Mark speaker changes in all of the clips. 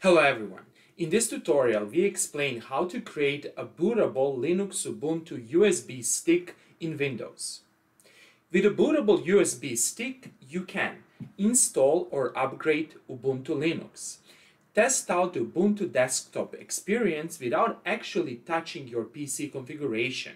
Speaker 1: Hello everyone. In this tutorial we explain how to create a bootable Linux Ubuntu USB stick in Windows. With a bootable USB stick you can install or upgrade Ubuntu Linux, test out the Ubuntu desktop experience without actually touching your PC configuration,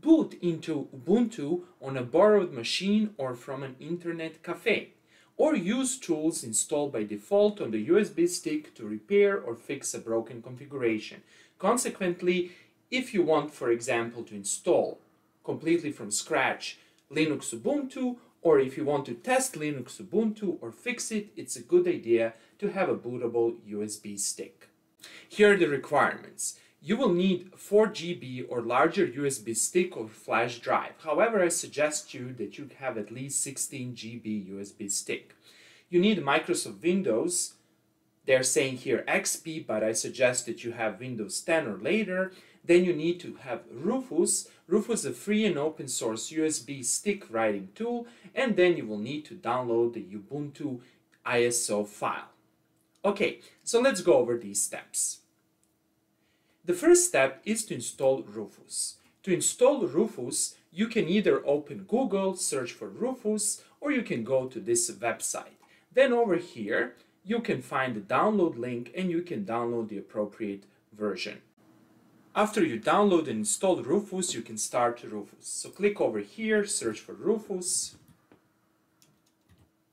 Speaker 1: boot into Ubuntu on a borrowed machine or from an internet cafe, or use tools installed by default on the USB stick to repair or fix a broken configuration. Consequently, if you want, for example, to install completely from scratch Linux Ubuntu, or if you want to test Linux Ubuntu or fix it, it's a good idea to have a bootable USB stick. Here are the requirements you will need 4 GB or larger USB stick or flash drive. However, I suggest you that you have at least 16 GB USB stick. You need Microsoft Windows. They're saying here XP, but I suggest that you have Windows 10 or later. Then you need to have Rufus. Rufus is a free and open source USB stick writing tool. And then you will need to download the Ubuntu ISO file. Okay, so let's go over these steps. The first step is to install Rufus. To install Rufus, you can either open Google, search for Rufus, or you can go to this website. Then over here, you can find the download link and you can download the appropriate version. After you download and install Rufus, you can start Rufus. So click over here, search for Rufus.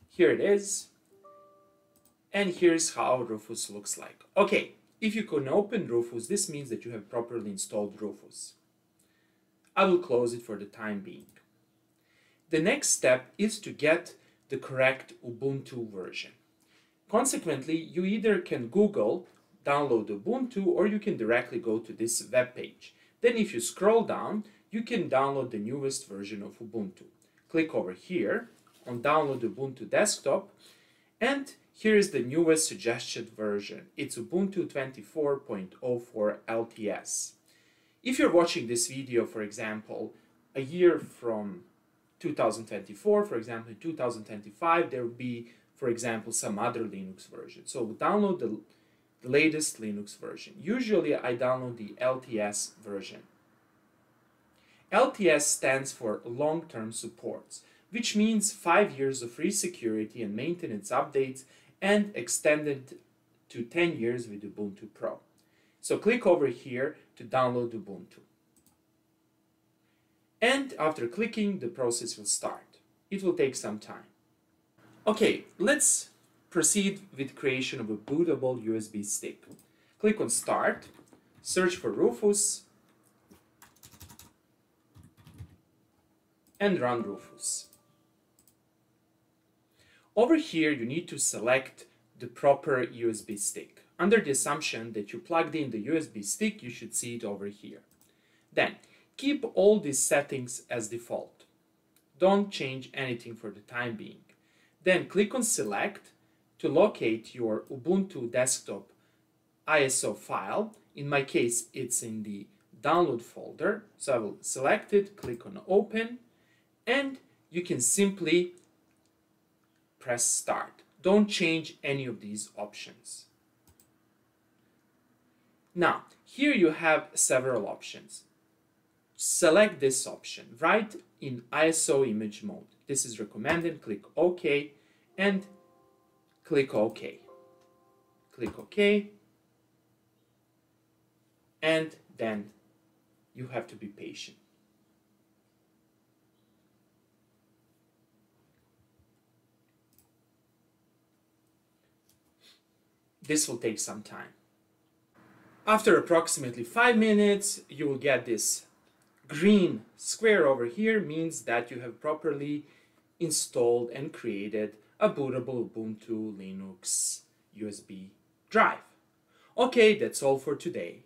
Speaker 1: Here it is. And here's how Rufus looks like. Okay, if you can open Rufus, this means that you have properly installed Rufus. I will close it for the time being. The next step is to get the correct Ubuntu version. Consequently, you either can Google download Ubuntu or you can directly go to this web page. Then if you scroll down, you can download the newest version of Ubuntu. Click over here on download Ubuntu desktop and here is the newest suggested version. It's Ubuntu 24.04 LTS. If you're watching this video, for example, a year from 2024, for example, in 2025, there will be, for example, some other Linux version. So download the, the latest Linux version. Usually I download the LTS version. LTS stands for long-term supports, which means five years of free security and maintenance updates and extended to 10 years with Ubuntu Pro. So click over here to download Ubuntu. And after clicking, the process will start. It will take some time. Okay, let's proceed with creation of a bootable USB stick. Click on Start, search for Rufus, and run Rufus. Over here, you need to select the proper USB stick. Under the assumption that you plugged in the USB stick, you should see it over here. Then, keep all these settings as default. Don't change anything for the time being. Then click on Select to locate your Ubuntu desktop ISO file. In my case, it's in the download folder. So I will select it, click on Open, and you can simply press start. Don't change any of these options. Now, here you have several options. Select this option, write in ISO image mode. This is recommended, click OK, and click OK. Click OK, and then you have to be patient. This will take some time. After approximately 5 minutes, you will get this green square over here means that you have properly installed and created a bootable Ubuntu Linux USB drive. Okay, that's all for today.